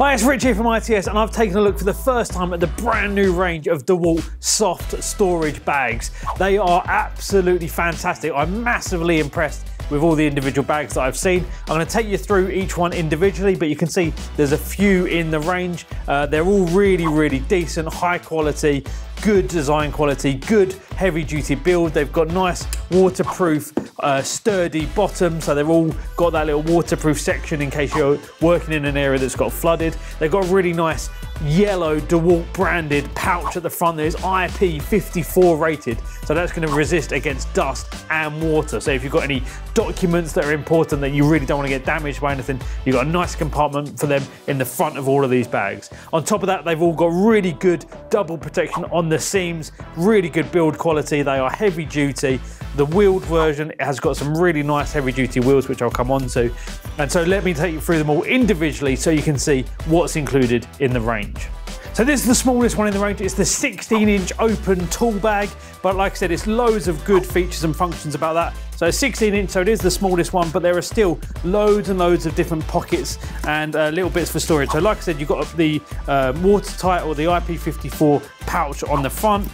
Hi, it's Rich here from ITS and I've taken a look for the first time at the brand new range of DeWalt soft storage bags. They are absolutely fantastic. I'm massively impressed with all the individual bags that I've seen. I'm going to take you through each one individually, but you can see there's a few in the range. Uh, they're all really, really decent, high quality, good design quality, good heavy duty build. They've got nice waterproof, uh, sturdy bottom. So they've all got that little waterproof section in case you're working in an area that's got flooded. They've got a really nice yellow DeWalt branded pouch at the front that is IP54 rated. So that's going to resist against dust and water. So if you've got any documents that are important that you really don't want to get damaged by anything, you've got a nice compartment for them in the front of all of these bags. On top of that, they've all got really good double protection on the seams, really good build quality. They are heavy duty. The wheeled version has got some really nice heavy duty wheels, which I'll come on to. And so let me take you through them all individually so you can see what's included in the range. So this is the smallest one in the range. It's the 16 inch open tool bag. But like I said, it's loads of good features and functions about that. So 16 inch, so it is the smallest one, but there are still loads and loads of different pockets and uh, little bits for storage. So like I said, you've got the uh, watertight or the IP54 pouch on the front.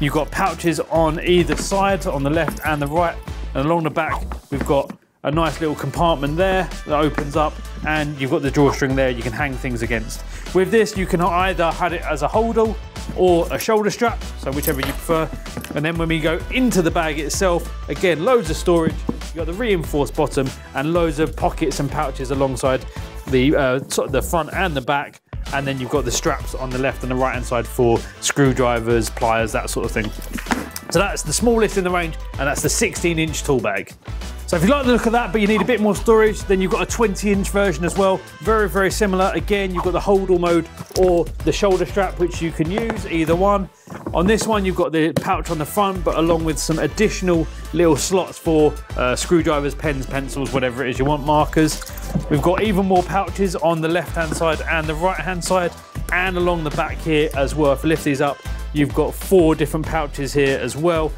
You've got pouches on either side, on the left and the right. And along the back, we've got a nice little compartment there that opens up and you've got the drawstring there you can hang things against. With this you can either have it as a holdall or a shoulder strap, so whichever you prefer. And then when we go into the bag itself, again loads of storage, you've got the reinforced bottom and loads of pockets and pouches alongside the, uh, the front and the back and then you've got the straps on the left and the right hand side for screwdrivers, pliers, that sort of thing. So that's the smallest in the range and that's the 16 inch tool bag. So if you like the look of that, but you need a bit more storage, then you've got a 20 inch version as well. Very, very similar. Again, you've got the holdall mode or the shoulder strap, which you can use, either one. On this one, you've got the pouch on the front, but along with some additional little slots for uh, screwdrivers, pens, pencils, whatever it is you want, markers. We've got even more pouches on the left-hand side and the right-hand side, and along the back here as well. If you lift these up, you've got four different pouches here as well.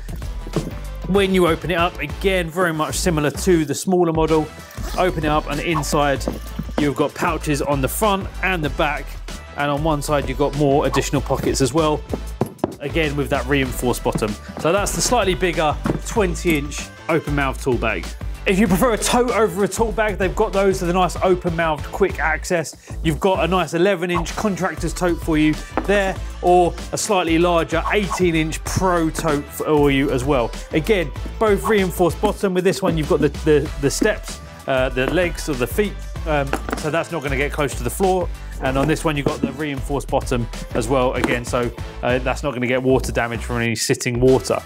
When you open it up, again, very much similar to the smaller model, open it up and inside you've got pouches on the front and the back. And on one side, you've got more additional pockets as well. Again, with that reinforced bottom. So that's the slightly bigger 20 inch open mouth tool bag. If you prefer a tote over a tool bag, they've got those with a nice open-mouthed quick access. You've got a nice 11-inch contractor's tote for you there, or a slightly larger 18-inch pro tote for you as well. Again, both reinforced bottom. With this one, you've got the, the, the steps, uh, the legs or the feet, um, so that's not going to get close to the floor. And on this one, you've got the reinforced bottom as well, again, so uh, that's not going to get water damage from any sitting water.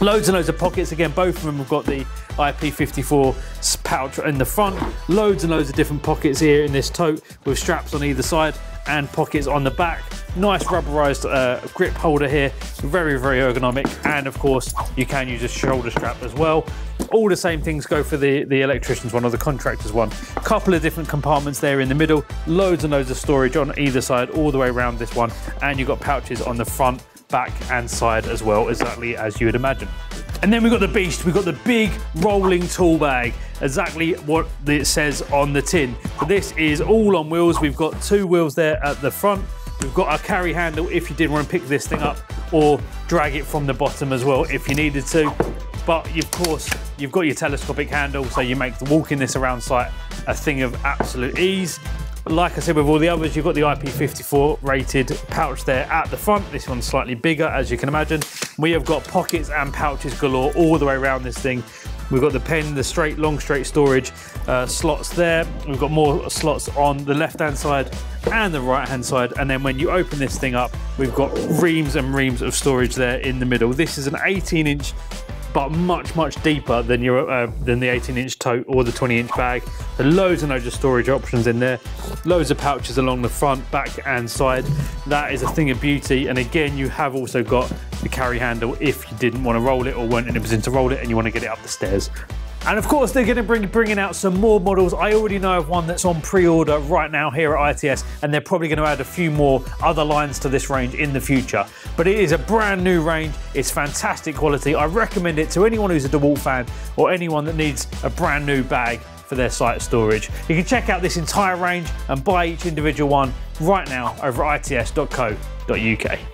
Loads and loads of pockets. Again, both of them have got the IP54 pouch in the front. Loads and loads of different pockets here in this tote with straps on either side and pockets on the back. Nice rubberized uh, grip holder here, very, very ergonomic. And of course, you can use a shoulder strap as well. All the same things go for the, the electrician's one or the contractor's one. A couple of different compartments there in the middle, loads and loads of storage on either side, all the way around this one. And you've got pouches on the front back and side as well, exactly as you would imagine. And then we've got the beast, we've got the big rolling tool bag, exactly what it says on the tin. So this is all on wheels. We've got two wheels there at the front. We've got a carry handle if you did want to pick this thing up or drag it from the bottom as well if you needed to. But of course, you've got your telescopic handle, so you make walking this around site a thing of absolute ease. Like I said with all the others, you've got the IP54 rated pouch there at the front. This one's slightly bigger, as you can imagine. We have got pockets and pouches galore all the way around this thing. We've got the pen, the straight, long straight storage uh, slots there. We've got more slots on the left-hand side and the right-hand side. And then when you open this thing up, we've got reams and reams of storage there in the middle. This is an 18-inch but much, much deeper than your uh, than the 18 inch tote or the 20 inch bag. So loads and loads of storage options in there. Loads of pouches along the front, back and side. That is a thing of beauty. And again, you have also got the carry handle if you didn't want to roll it or weren't in a position to roll it and you want to get it up the stairs. And of course, they're going to bring bringing out some more models. I already know of one that's on pre-order right now here at ITS, and they're probably going to add a few more other lines to this range in the future. But it is a brand new range. It's fantastic quality. I recommend it to anyone who's a DeWalt fan or anyone that needs a brand new bag for their site storage. You can check out this entire range and buy each individual one right now over its.co.uk.